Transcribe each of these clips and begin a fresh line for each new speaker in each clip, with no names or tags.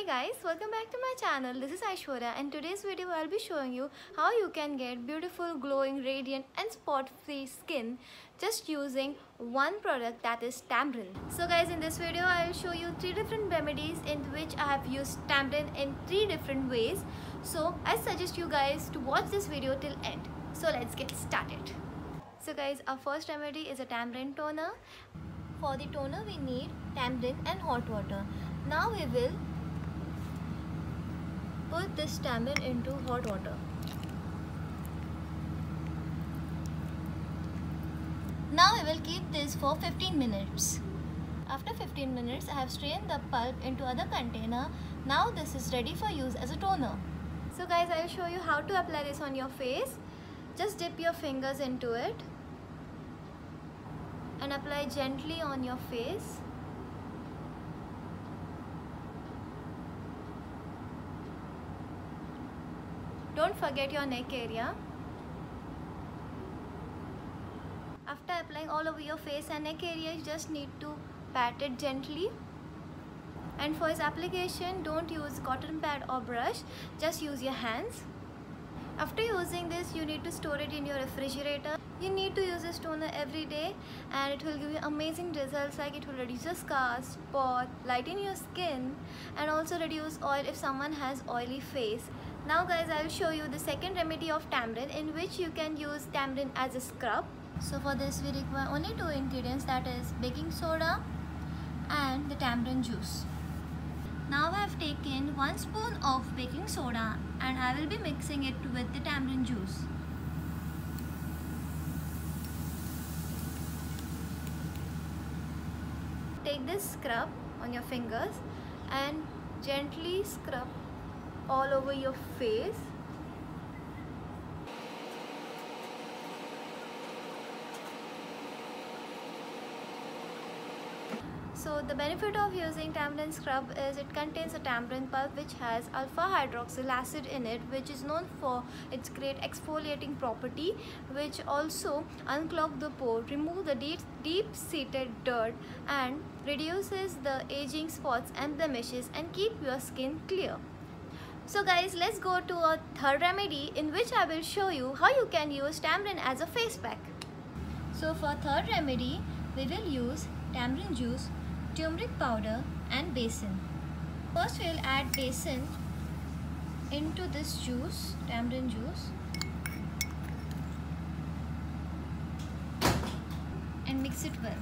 Hey guys, welcome back to my channel. This is Aishwarya and today's video I'll be showing you how you can get beautiful, glowing, radiant and spot-free skin just using one product that is Tamarind. So guys, in this video I'll show you three different remedies in which I have used Tamarind in three different ways. So I suggest you guys to watch this video till end. So let's get started. So guys, our first remedy is a Tamarind toner. For the toner we need tamarind and hot water. Now we will put this tamarind into hot water. Now I will keep this for 15 minutes. After 15 minutes, I have strained the pulp into other container. Now this is ready for use as a toner. So guys, I will show you how to apply this on your face. Just dip your fingers into it and apply gently on your face. Don't forget your neck area. After applying all over your face and neck area, you just need to pat it gently. And for its application, don't use cotton pad or brush, just use your hands. After using this, you need to store it in your refrigerator. You need to use this toner every day and it will give you amazing results like it will reduce your scars, spot, lighten your skin and also reduce oil if someone has oily face. Now guys, I will show you the second remedy of tamarind in which you can use tamarind as a scrub. So for this we require only two ingredients that is baking soda and the tamarind juice. Now I have taken 1 spoon of baking soda and I will be mixing it with the tamarind juice. Take this scrub on your fingers and gently scrub all over your face So the benefit of using tamarind scrub is it contains a tamarind pulp which has alpha hydroxyl acid in it which is known for its great exfoliating property which also unclog the pore, remove the deep, deep seated dirt and reduces the aging spots and blemishes and keep your skin clear. So guys let's go to a third remedy in which I will show you how you can use tamarind as a face pack. So for third remedy we will use tamarind juice turmeric powder and besan. First we will add besan into this juice, tamarind juice and mix it well.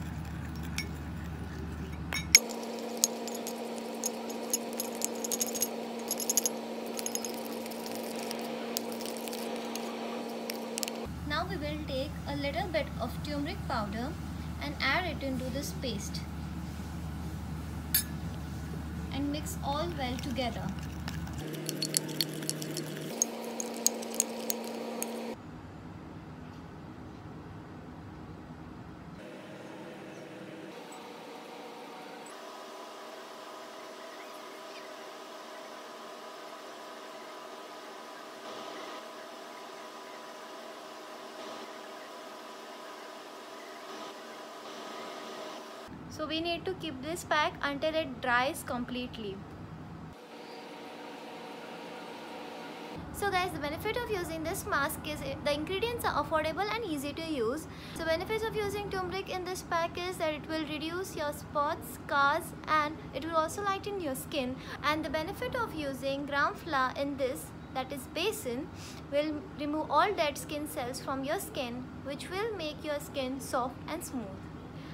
Now we will take a little bit of turmeric powder and add it into this paste and mix all well together. So we need to keep this pack until it dries completely. So guys, the benefit of using this mask is the ingredients are affordable and easy to use. So the benefits of using turmeric in this pack is that it will reduce your spots, scars and it will also lighten your skin. And the benefit of using gram flour in this that is besan will remove all dead skin cells from your skin which will make your skin soft and smooth.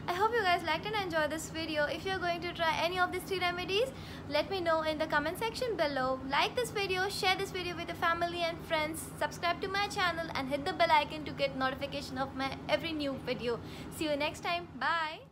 I hope you guys liked and enjoyed this video. If you're going to try any of these three remedies, let me know in the comment section below. Like this video, share this video with your family and friends, subscribe to my channel and hit the bell icon to get notification of my every new video. See you next time. Bye.